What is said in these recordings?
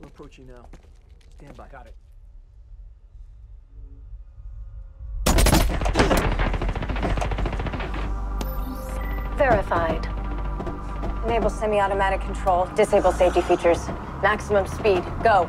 We're approaching now. Stand by. Got it. Verified. Enable semi-automatic control. Disable safety features. Maximum speed. Go.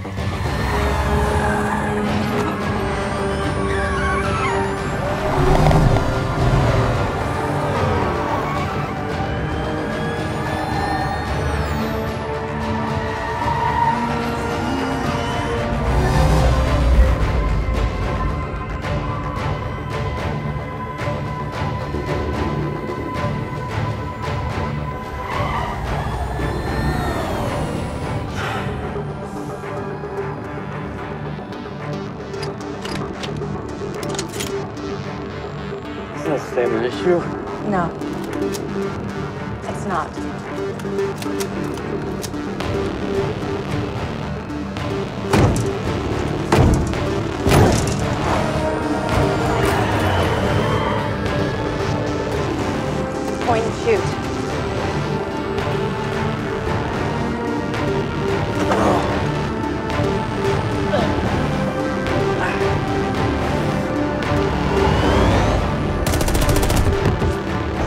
That same issue? No. It's not. Point and shoot.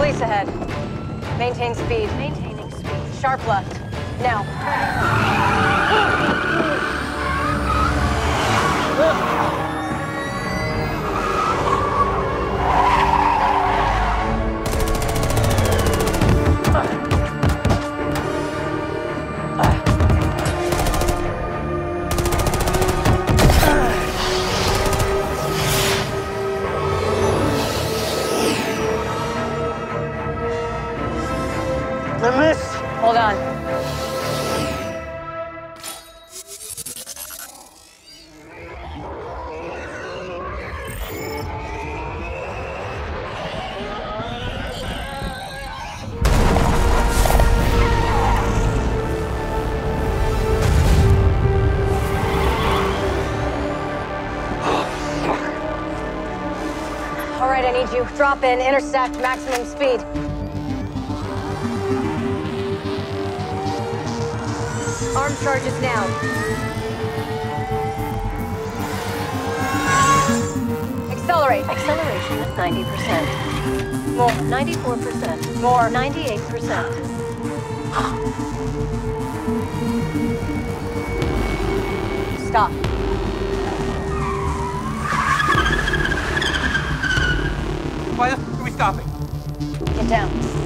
Police ahead. Maintain speed. Maintaining speed. Sharp left. Now. Hold on. All right, I need you. Drop in, intersect, maximum speed. Arm charges now. Accelerate. Acceleration at 90%. More. 94%. More. 98%. Stop. Why the f are we stopping? Get down.